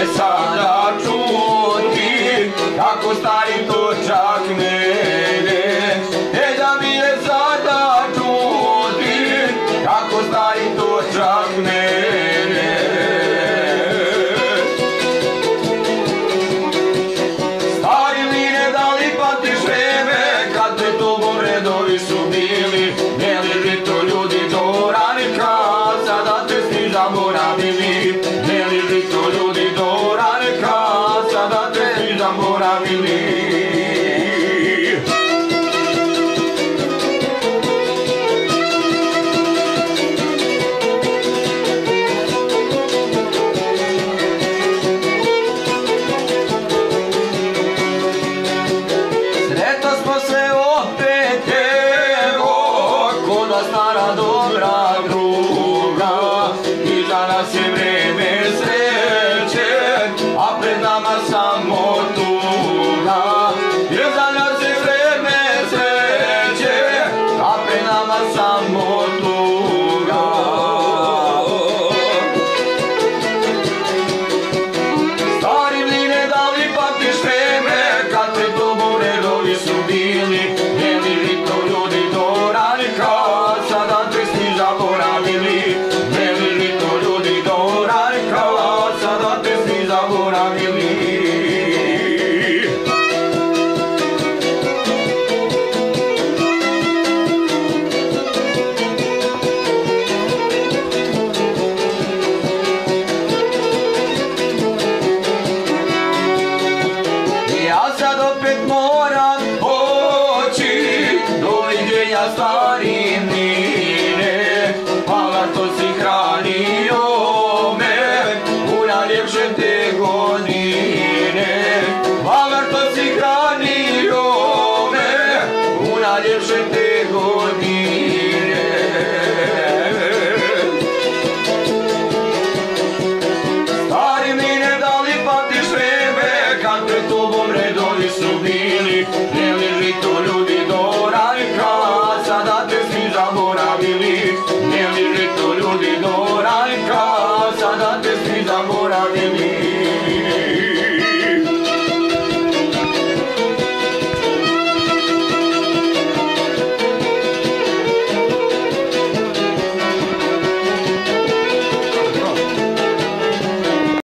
Yes, I. amor a viver. Sredstva smo se opet evo, kod nas naravno dobra opet moram poći Dojde ja stari mine. Hvala što si hranio me U najljepše te godine. Hvala što si hranio me U najljepše te godine coming in.